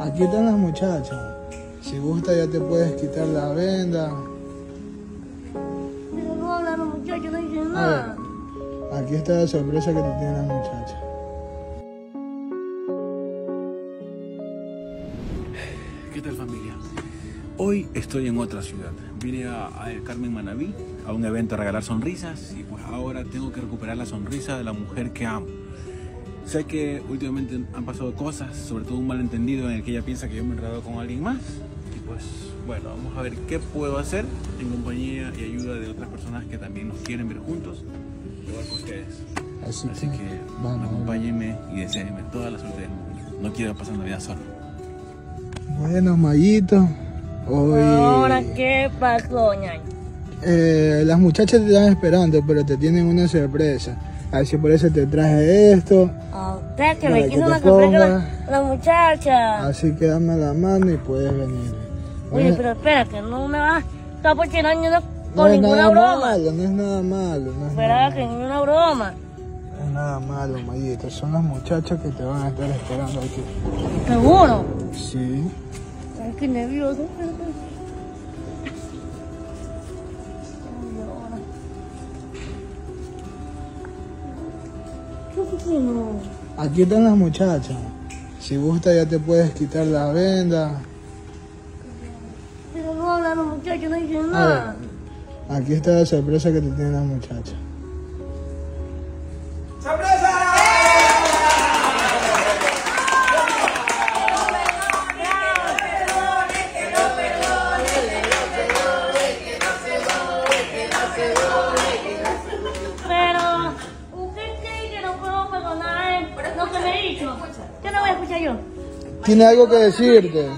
Aquí están las muchachas. Si gusta ya te puedes quitar la venda. Pero no hablan los muchachos, no dicen A ver, nada. aquí está la sorpresa que te tienen las muchachas. ¿Qué tal familia? Hoy estoy en otra ciudad. Vine a, a El Carmen Manaví a un evento a regalar sonrisas y pues ahora tengo que recuperar la sonrisa de la mujer que amo. Sé que últimamente han pasado cosas, sobre todo un malentendido en el que ella piensa que yo me he enredado con alguien más. Y pues bueno, vamos a ver qué puedo hacer en compañía y ayuda de otras personas que también nos quieren ver juntos, igual que ustedes. Así, Así que vamos. acompáñenme y deseenme toda la suerte del mundo. No quiero pasar Navidad solo. Bueno, Mayito. Hoy Ahora, ¿qué pasó, ñaño? eh, las muchachas te están esperando, pero te tienen una sorpresa. Así por eso te traje esto. A usted que me quiso una la, la muchacha. Así que dame la mano y puedes venir. Oye, pero espera, que no me vas a estar porchinando no con es ninguna nada broma. malo, no es nada malo. No es, Espera, nada, que ninguna broma. no es nada malo, Mayito. Son las muchachas que te van a estar esperando aquí. Seguro. Sí. Ay, qué nervioso. Aquí están las muchachas. Si gusta ya te puedes quitar la venda. Pero no hablan los muchachos, no dicen A nada. ver, aquí está la sorpresa que te tienen las muchachas. Tiene algo que decirte.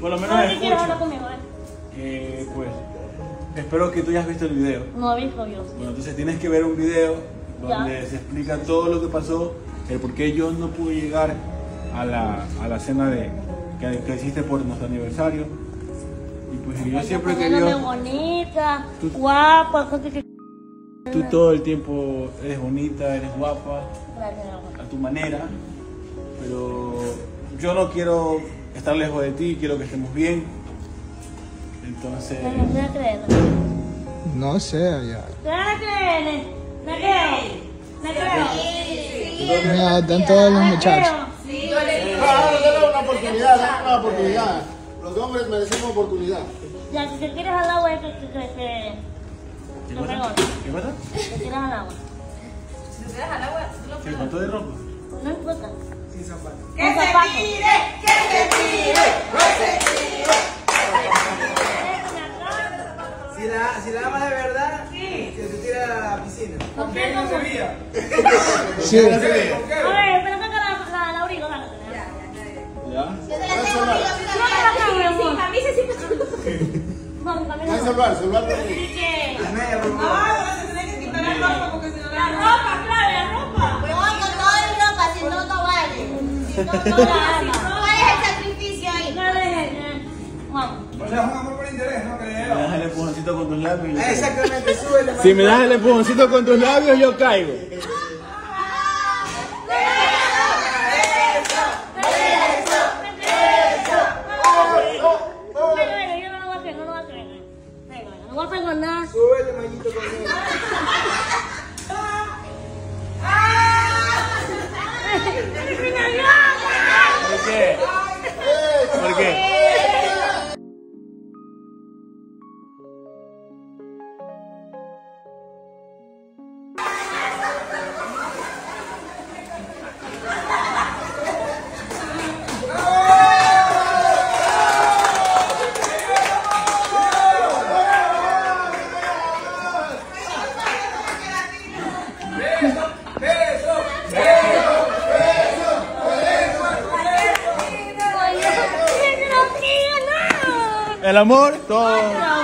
Por lo menos ¿Por qué quieres escucha. hablar conmigo? eh? Pues espero que tú hayas visto el video. No he visto yo. Bueno, entonces tienes que ver un video donde se explica todo lo que pasó, el por qué yo no pude llegar a la, a la cena de, que, que hiciste por nuestro aniversario. Y pues yo siempre he Poniéndome querido, bonita, Tú- guapa, tú todo el tiempo eres bonita, eres guapa, Gracias, tu manera, pero yo no quiero estar lejos de ti, quiero que estemos bien. Entonces... No. No sé, ya. ¿Te van a creer? Me creo. Me creo. Mira, están todos los muchachos. Claro, dale una oportunidad, dale una oportunidad. Los hombres merecemos oportunidad. Ya, si te quieres al agua, es que... que, que, que... ¿Qué pasa? ¿Qué pasa? Te tiras al agua. ¿Qué faltó de ropa? No importa. Sin zapatos. Que se tire, Si la, si la amas de verdad, que se tira a la piscina. ¿Por qué no se veía? Sí. A ver, pero saca la, la, la abrigo. ¿Ya? A mí se siente Vamos, No celular. Así que... La media, por favor. La ropa, vale. No, no, ¿Cuál es el sacrificio ahí? no, Vamos. O sea, es un amor por interés, ¿no? Me das el empujoncito con tus labios. Exactamente, súbele. Si me das el empujoncito con tus labios, yo caigo. El amor, todo.